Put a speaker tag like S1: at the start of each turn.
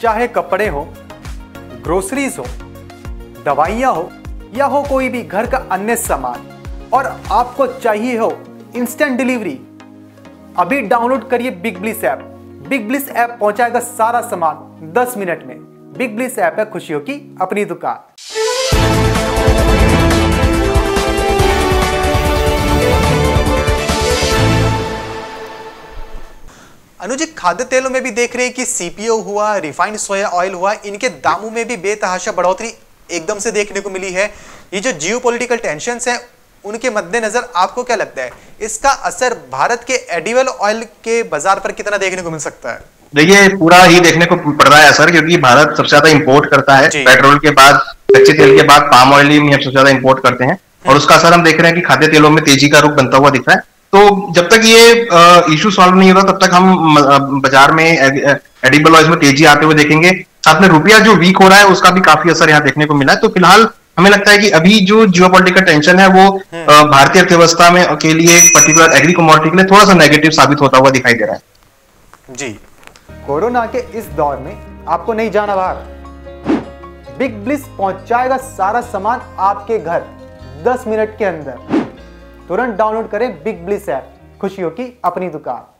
S1: चाहे कपड़े हो ग्रोसरीज हो, दवाइयाँ हो, या हो कोई भी घर का अन्य सामान, और आपको चाहिए हो इंस्टेंट डिलीवरी अभी डाउनलोड करिए big bliss app big bliss app पहुंचाएगा सारा सामान 10 मिनट में। बिग ब्लिस ऐप है खुशियों की अपनी दुकान। अनुज खाद्य तेलों में भी देख रहे हैं कि सीपीओ हुआ रिफाइंड सोया ऑयल हुआ इनके दामों में भी बेतहाशा बढ़ोतरी एकदम से देखने को मिली है। ये जो जियो पोलिटिकल टेंशन हैं उनके मद्देनजर आपको क्या लगता है? इसका असर भारत के एडिबल ऑयल के बाज़ार पर कितना देखने को मिल सकता है?
S2: देखिए पूरा ही देखने को पड़ रहा है असर क्योंकि भारत सबसे ज़्यादा इंपोर्ट करता है। पेट्रोल के बाद कच्चे तेल के बाद पाम ऑयल ही हम सबसे ज़्यादा इंपोर्ट करते हैं। और उसका असर हम देख रहे हैं कि खाद्य तेलों में तेज़ी का रुख बनता हुआ दिख रहा है। तो जब तक ये इशू सॉल्व नहीं होता तब तक हम बाज़ार में एडिबल ऑयल में तेज़ी आते हुए देखेंगे। साथ में रुपया जो वीक हो रहा है उसका भी काफ़ी असर यहाँ देखने को मिला है। तो फ़िलहाल हमें लगता है कि अभी जो जियो टेंशन है वो भारतीय अर्थव्यवस्था में के लिए पर्टिकुलर एग्री कमोडिटी के लिए थोड़ा सा नेगेटिव साबित होता हुआ दिखाई दे रहा है।
S1: जी। कोरोना के इस दौर में आपको नहीं जाना बाहर। बिग ब्लिस पहुंचाएगा सारा सामान आपके घर 10 मिनट के अंदर। तुरंत डाउनलोड करें बिग ब्लिस ऐप खुशियों की अपनी दुकान।